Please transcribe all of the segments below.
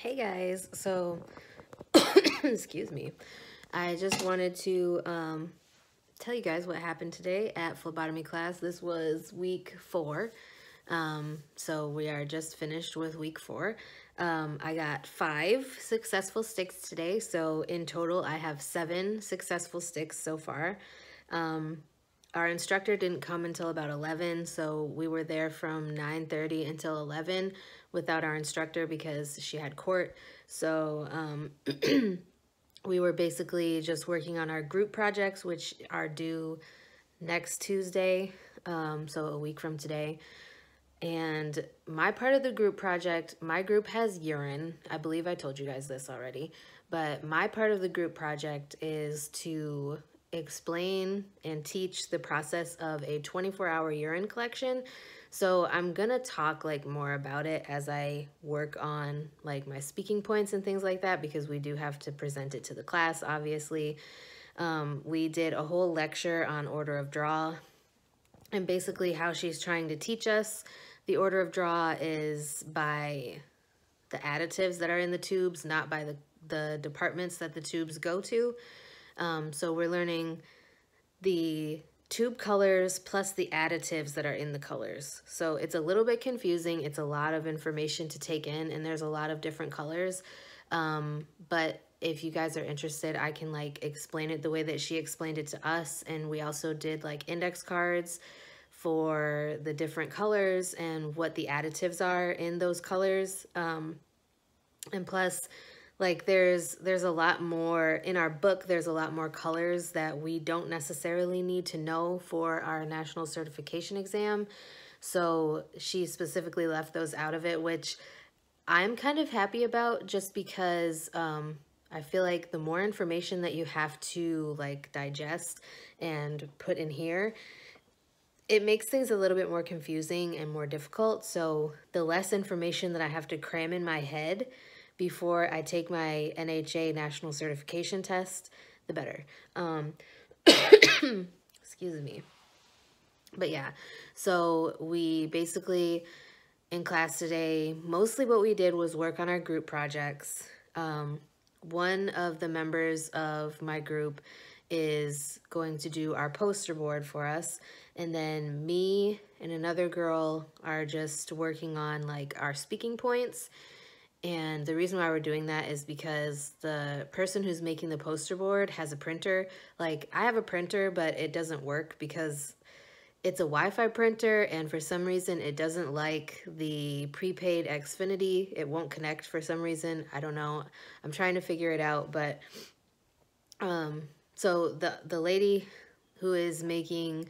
Hey guys, so excuse me. I just wanted to um, tell you guys what happened today at phlebotomy class. This was week four. Um, so we are just finished with week four. Um, I got five successful sticks today. So in total, I have seven successful sticks so far. Um, our instructor didn't come until about 11, so we were there from 9.30 until 11 without our instructor because she had court. So um, we were basically just working on our group projects, which are due next Tuesday, um, so a week from today. And my part of the group project, my group has urine. I believe I told you guys this already. But my part of the group project is to explain and teach the process of a 24 hour urine collection. So I'm gonna talk like more about it as I work on like my speaking points and things like that because we do have to present it to the class, obviously. Um, we did a whole lecture on order of draw and basically how she's trying to teach us. The order of draw is by the additives that are in the tubes, not by the, the departments that the tubes go to. Um, so we're learning the tube colors plus the additives that are in the colors. So it's a little bit confusing. It's a lot of information to take in and there's a lot of different colors. Um, but if you guys are interested, I can like explain it the way that she explained it to us. And we also did like index cards for the different colors and what the additives are in those colors. Um, and plus like there's there's a lot more in our book there's a lot more colors that we don't necessarily need to know for our national certification exam. So she specifically left those out of it which i'm kind of happy about just because um, i feel like the more information that you have to like digest and put in here it makes things a little bit more confusing and more difficult. So the less information that i have to cram in my head before I take my NHA national certification test, the better. Um, excuse me. But yeah, so we basically in class today, mostly what we did was work on our group projects. Um, one of the members of my group is going to do our poster board for us. And then me and another girl are just working on like our speaking points and the reason why we're doing that is because the person who's making the poster board has a printer. Like, I have a printer, but it doesn't work because it's a Wi-Fi printer, and for some reason, it doesn't like the prepaid Xfinity. It won't connect for some reason. I don't know. I'm trying to figure it out, but um, so the the lady who is making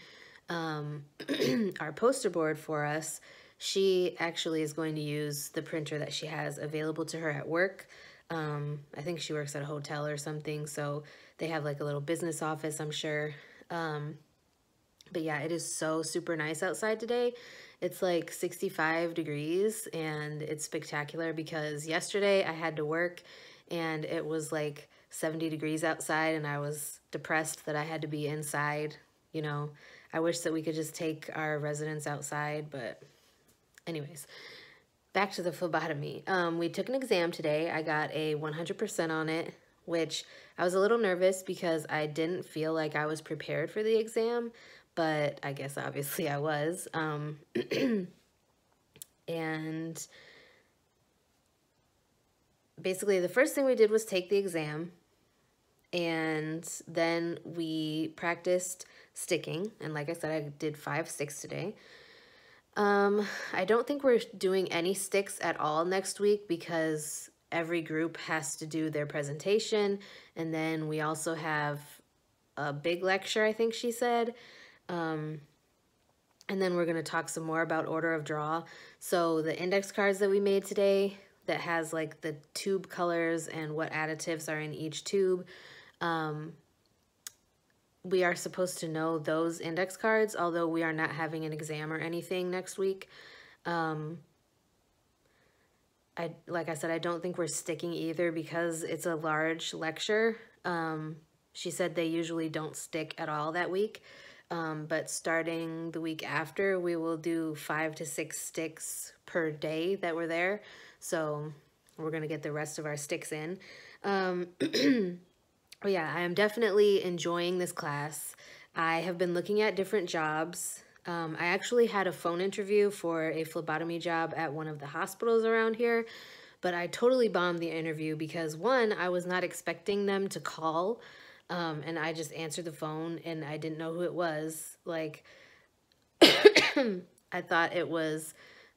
um, our poster board for us she actually is going to use the printer that she has available to her at work. Um, I think she works at a hotel or something, so they have like a little business office, I'm sure. Um, but yeah, it is so super nice outside today. It's like 65 degrees and it's spectacular because yesterday I had to work and it was like 70 degrees outside and I was depressed that I had to be inside. You know, I wish that we could just take our residents outside, but anyways, back to the phlebotomy. Um, we took an exam today. I got a 100% on it, which I was a little nervous because I didn't feel like I was prepared for the exam, but I guess obviously I was. Um, and basically the first thing we did was take the exam and then we practiced sticking. And like I said, I did five sticks today. Um, I don't think we're doing any sticks at all next week because every group has to do their presentation. And then we also have a big lecture, I think she said. Um, and then we're going to talk some more about order of draw. So the index cards that we made today that has like the tube colors and what additives are in each tube. Um, we are supposed to know those index cards, although we are not having an exam or anything next week. Um, I Like I said, I don't think we're sticking either because it's a large lecture. Um, she said they usually don't stick at all that week. Um, but starting the week after, we will do five to six sticks per day that we're there. So we're going to get the rest of our sticks in. Um, but yeah, I am definitely enjoying this class. I have been looking at different jobs. Um, I actually had a phone interview for a phlebotomy job at one of the hospitals around here, but I totally bombed the interview because one, I was not expecting them to call, um, and I just answered the phone and I didn't know who it was. Like, I thought it was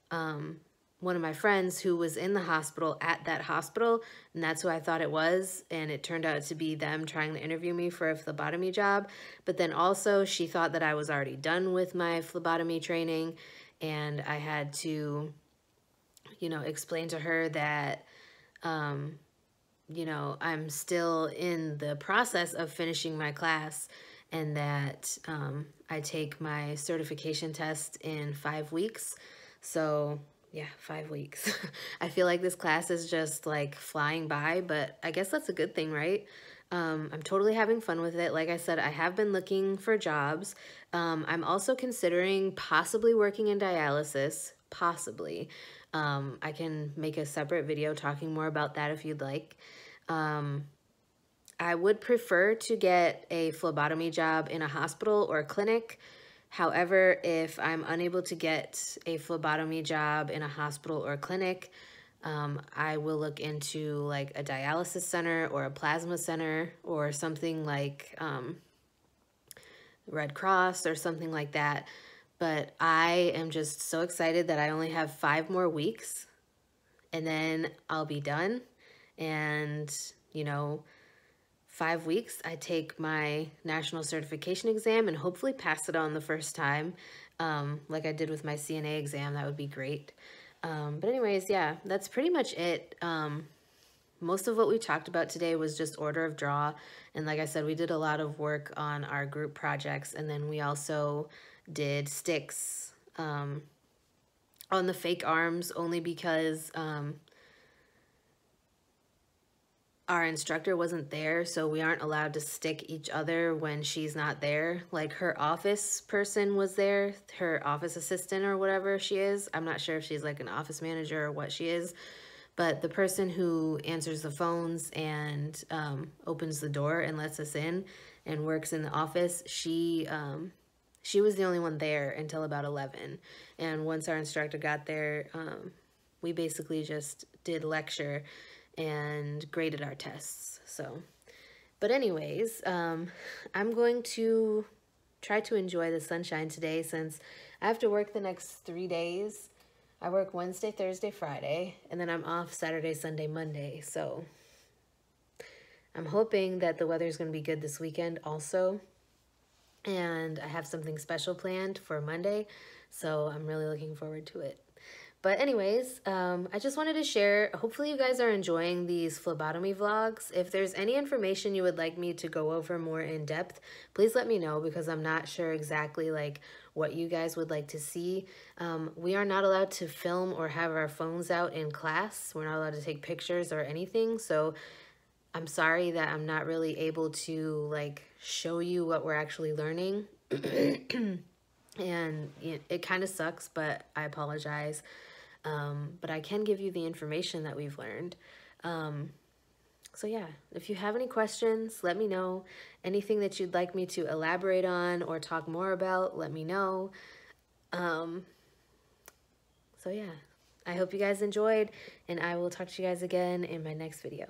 um, one of my friends who was in the hospital at that hospital, and that's who I thought it was. And it turned out to be them trying to interview me for a phlebotomy job. But then also, she thought that I was already done with my phlebotomy training, and I had to, you know, explain to her that, um, you know, I'm still in the process of finishing my class and that um, I take my certification test in five weeks. So yeah, five weeks. I feel like this class is just like flying by, but I guess that's a good thing, right? Um, I'm totally having fun with it. Like I said, I have been looking for jobs. Um, I'm also considering possibly working in dialysis, possibly. Um, I can make a separate video talking more about that if you'd like. Um, I would prefer to get a phlebotomy job in a hospital or a clinic. However, if I'm unable to get a phlebotomy job in a hospital or clinic, um, I will look into like a dialysis center or a plasma center or something like um, Red Cross or something like that. But I am just so excited that I only have five more weeks and then I'll be done. And, you know, five weeks, I take my national certification exam and hopefully pass it on the first time, um, like I did with my CNA exam. That would be great. Um, but anyways, yeah, that's pretty much it. Um, most of what we talked about today was just order of draw. And like I said, we did a lot of work on our group projects. And then we also did sticks um, on the fake arms only because um, our instructor wasn't there, so we aren't allowed to stick each other when she's not there. Like her office person was there, her office assistant or whatever she is. I'm not sure if she's like an office manager or what she is, but the person who answers the phones and um, opens the door and lets us in and works in the office, she um, she was the only one there until about 11. And once our instructor got there, um, we basically just did lecture and graded our tests. So, but anyways, um, I'm going to try to enjoy the sunshine today since I have to work the next three days. I work Wednesday, Thursday, Friday, and then I'm off Saturday, Sunday, Monday. So I'm hoping that the weather is going to be good this weekend also. And I have something special planned for Monday. So I'm really looking forward to it. But anyways, um, I just wanted to share, hopefully you guys are enjoying these phlebotomy vlogs. If there's any information you would like me to go over more in depth, please let me know because I'm not sure exactly like what you guys would like to see. Um, we are not allowed to film or have our phones out in class. We're not allowed to take pictures or anything. So I'm sorry that I'm not really able to like show you what we're actually learning. and it, it kind of sucks, but I apologize. Um, but I can give you the information that we've learned. Um, so yeah, if you have any questions, let me know. Anything that you'd like me to elaborate on or talk more about, let me know. Um, so yeah, I hope you guys enjoyed, and I will talk to you guys again in my next video.